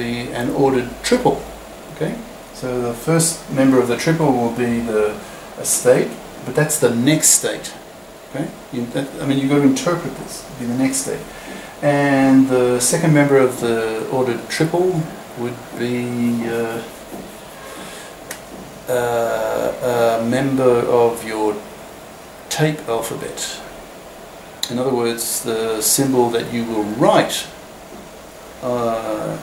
be an ordered triple. Okay, so the first member of the triple will be the a state, but that's the next state. Okay, you, that, I mean you've got to interpret this. It'll be the next state, and the second member of the ordered triple would be. Uh, uh, a member of your tape alphabet. In other words, the symbol that you will write uh,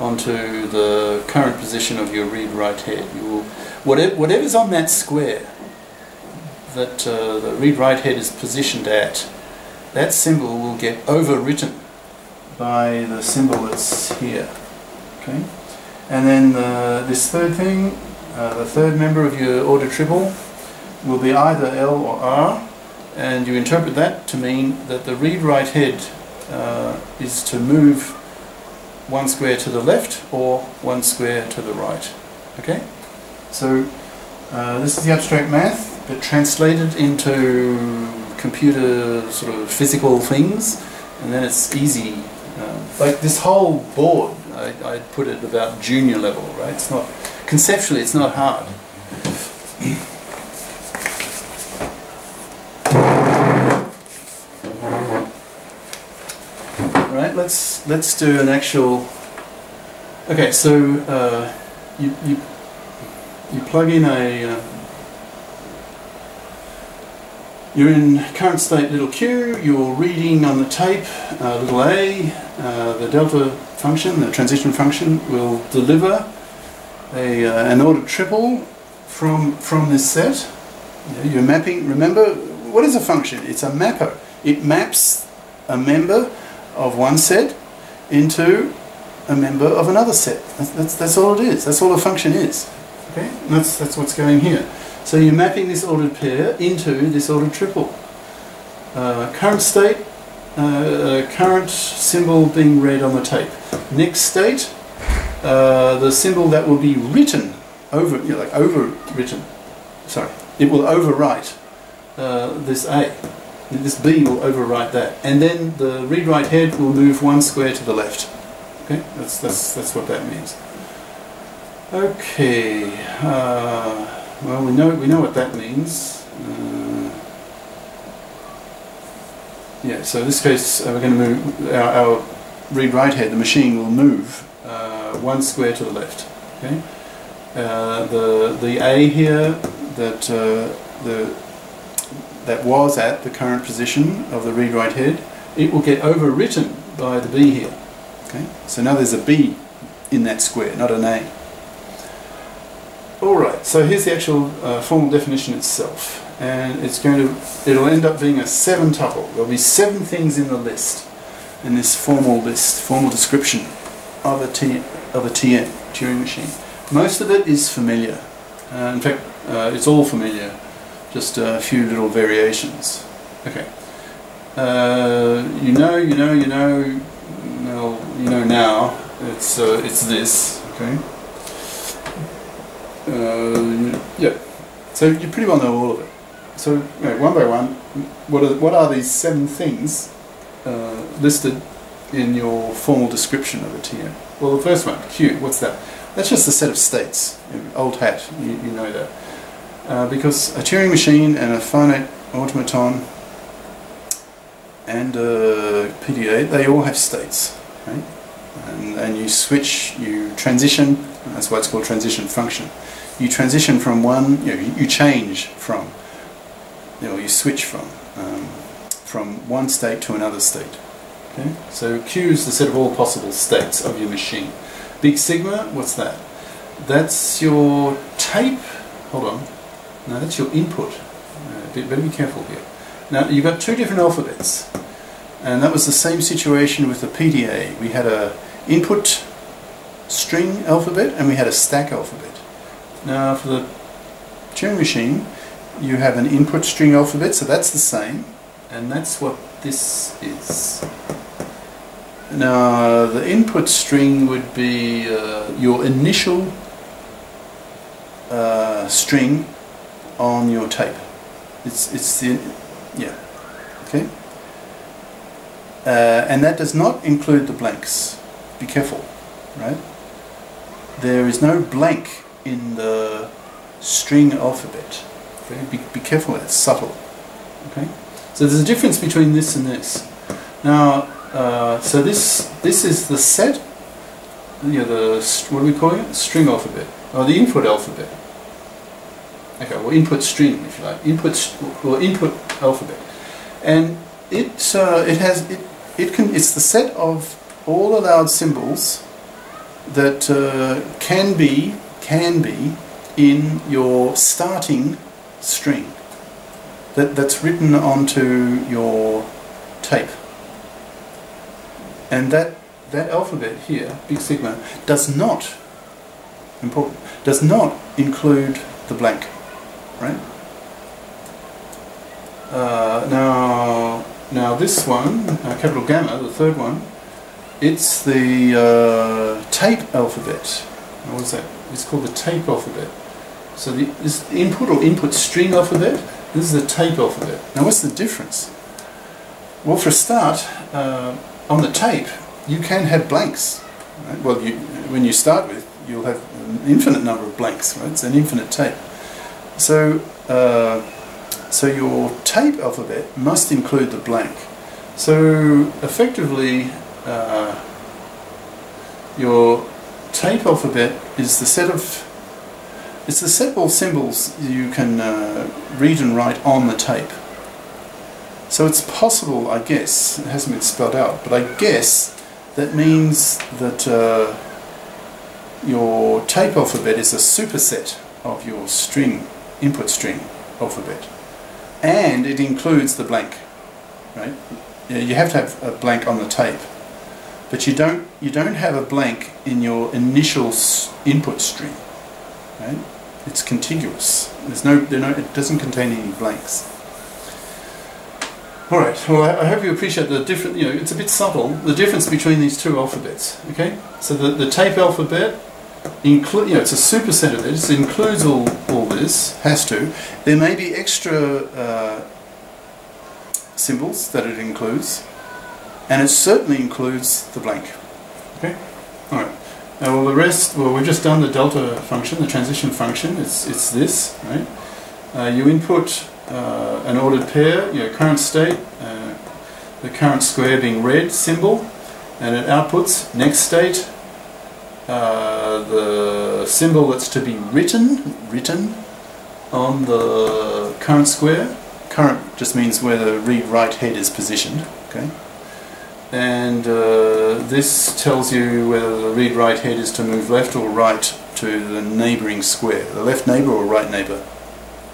onto the current position of your read-write head. You will, whatever, whatever's on that square that uh, the read-write head is positioned at, that symbol will get overwritten by the symbol that's here. Okay, and then uh, this third thing, uh, the third member of your order triple will be either L or R, and you interpret that to mean that the read-write head uh, is to move one square to the left or one square to the right. Okay? So uh, this is the abstract math, but translated into computer sort of physical things, and then it's easy. Uh, like this whole board, I, I put it about junior level, right? It's not conceptually, it's not hard. Let's let's do an actual. Okay, so uh, you you you plug in a. Uh, you're in current state little q. You're reading on the tape uh, little a. Uh, the delta function, the transition function, will deliver a uh, an ordered triple from from this set. You're mapping. Remember, what is a function? It's a mapper. It maps a member of one set into a member of another set. That's, that's, that's all it is. That's all a function is. Okay, and that's that's what's going here. So you're mapping this ordered pair into this ordered triple. Uh, current state, uh, uh, current symbol being read on the tape. Next state, uh, the symbol that will be written over, you know, like overwritten. Sorry, it will overwrite uh, this A. This B will overwrite that, and then the read-write head will move one square to the left. Okay, that's that's that's what that means. Okay, uh, well we know we know what that means. Uh, yeah, so in this case uh, we're going to move our, our read-write head. The machine will move uh, one square to the left. Okay, uh, the the A here that uh, the that was at the current position of the read-write head, it will get overwritten by the B here. Okay, so now there's a B in that square, not an A. Alright, so here's the actual uh, formal definition itself. And it's going to, it'll end up being a seven tuple. There'll be seven things in the list, in this formal list, formal description of a, T, of a TM, Turing machine. Most of it is familiar. Uh, in fact, uh, it's all familiar just a few little variations. Okay. Uh, you know, you know, you know, well, you know now, it's, uh, it's this, okay? Uh, yeah, so you pretty well know all of it. So, one by one, what are, what are these seven things uh, listed in your formal description of a TM? Well, the first one, Q, what's that? That's just a set of states. Old hat, you, you know that. Uh, because a Turing machine and a finite automaton and a PDA, they all have states. Right? And, and you switch, you transition, that's why it's called transition function. You transition from one, you, know, you change from, you know, you switch from, um, from one state to another state. Okay? So Q is the set of all possible states of your machine. Big sigma, what's that? That's your tape, hold on, now that's your input. Uh, better be careful here. Now you've got two different alphabets, and that was the same situation with the PDA. We had a input string alphabet and we had a stack alphabet. Now for the Turing machine, you have an input string alphabet, so that's the same, and that's what this is. Now the input string would be uh, your initial uh, string on your tape. It's it's the yeah okay. Uh, and that does not include the blanks. Be careful, right? there is no blank in the string alphabet. Okay? Be, be careful, it's subtle. Okay? So there's a difference between this and this. Now, uh, so this this is the set, you know, the what are we calling it? String alphabet, or the input alphabet. Okay, well, input string, if you like, input or input alphabet, and it uh, it has it it can it's the set of all allowed symbols that uh, can be can be in your starting string that, that's written onto your tape. And that, that alphabet here, big sigma, does not, important, does not include the blank, right? Uh, now, now this one, uh, capital gamma, the third one, it's the uh, tape alphabet. What is that? It's called the tape alphabet. So the, this input or input string alphabet, this is the tape alphabet. Now what's the difference? Well, for a start, uh, on the tape, you can have blanks. Right? Well, you, when you start with, you'll have an infinite number of blanks. Right? It's an infinite tape. So, uh, so your tape alphabet must include the blank. So effectively, uh, your tape alphabet is the set of it's the set of symbols you can uh, read and write on the tape. So it's possible, I guess, it hasn't been spelled out, but I guess that means that uh, your tape alphabet is a superset of your string, input string alphabet. And it includes the blank, right? You have to have a blank on the tape but you don't you don't have a blank in your initial input string right it's contiguous there's no, no it doesn't contain any blanks all right well I, I, hope you appreciate the different you know it's a bit subtle the difference between these two alphabets okay so the, the tape alphabet include you know it's a superset of this it includes all, all this has to there may be extra uh, symbols that it includes and it certainly includes the blank. Okay? Alright. Now, well, the rest, well, we've just done the delta function, the transition function. It's, it's this, right? Uh, you input uh, an ordered pair, your current state, uh, the current square being read symbol, and it outputs next state, uh, the symbol that's to be written, written on the current square. Current just means where the read-write head is positioned. Okay and uh, this tells you whether the read-write head is to move left or right to the neighbouring square, the left neighbour or right neighbour.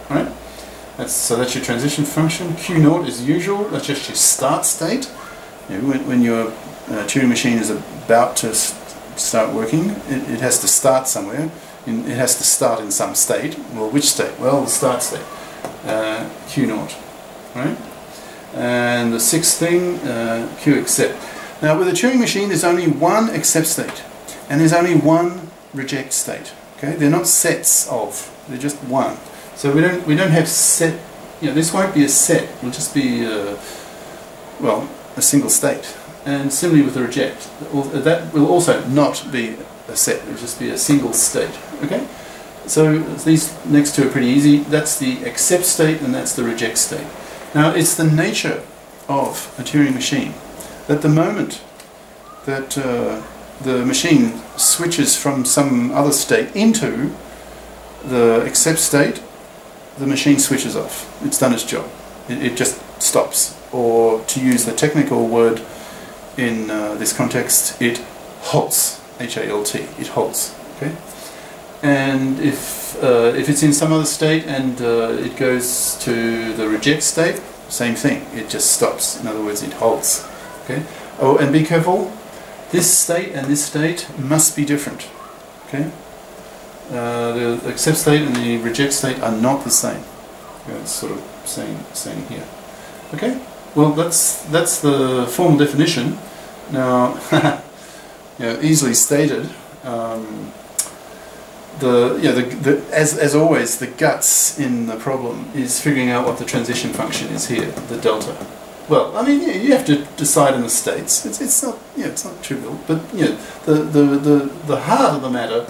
Right? That's, so that's your transition function. Q naught is usual, that's just your start state. You know, when, when, your uh, Turing machine is about to start working, it, it, has to start somewhere. In, it has to start in some state. Well, which state? Well, the start state. Uh, Q naught. Right? And the sixth thing, uh, Q accept. Now with a Turing machine there's only one accept state and there's only one reject state. Okay, They're not sets of, they're just one. So we don't, we don't have set, you know, this won't be a set, it'll just be, uh, well, a single state. And similarly with the reject, that will also not be a set, it'll just be a single state. Okay? So these next two are pretty easy. That's the accept state and that's the reject state. Now, it's the nature of a Turing machine that the moment that uh, the machine switches from some other state into the accept state, the machine switches off. It's done its job. It, it just stops. Or to use the technical word in uh, this context, it halts. H-A-L-T. It halts. Okay and if uh, if it's in some other state and uh, it goes to the reject state, same thing. It just stops. In other words, it halts. Okay. Oh, and be careful. This state and this state must be different. Okay. Uh, the accept state and the reject state are not the same. it's sort of saying saying here. Okay. Well, that's that's the formal definition. Now, you know, easily stated. Um, the yeah the, the as as always the guts in the problem is figuring out what the transition function is here, the delta. Well, I mean, you have to decide in the states. It's it's not yeah, it's not trivial, but you know, the the the the heart of the matter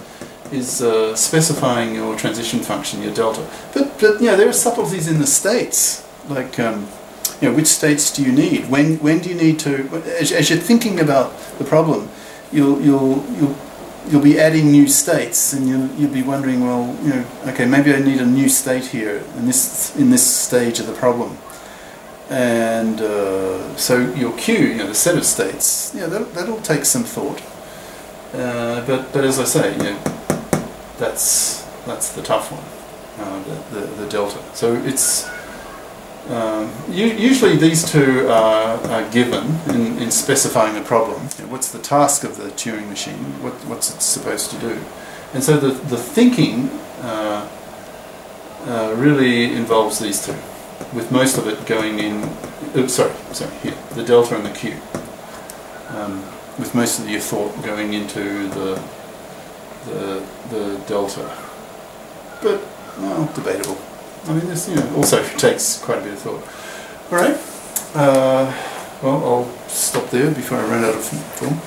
is uh, specifying your transition function, your delta. But, but you know, there are subtleties in the states, like um, you know, which states do you need? When, when do you need to, as, as you're thinking about the problem, you'll, you'll, you'll, you'll be adding new states and you'll, you'll be wondering, well, you know, okay, maybe I need a new state here in this, in this stage of the problem. And uh, so your Q, you know, the set of states, yeah, that, that'll take some thought. Uh, but, but as I say, you know, that's, that's the tough one, uh, the, the, the delta. So it's, um, usually these two are, are given in, in, specifying the problem. What's the task of the Turing machine? What, what's it supposed to do? And so the, the thinking uh, uh, really involves these two, with most of it going in, oh, sorry, sorry, here, the delta and the q. Um, with most of your thought going into the, the, the delta. But, well, debatable. I mean, this you know, also takes quite a bit of thought. All right. Uh, well, I'll stop there before I run out of film.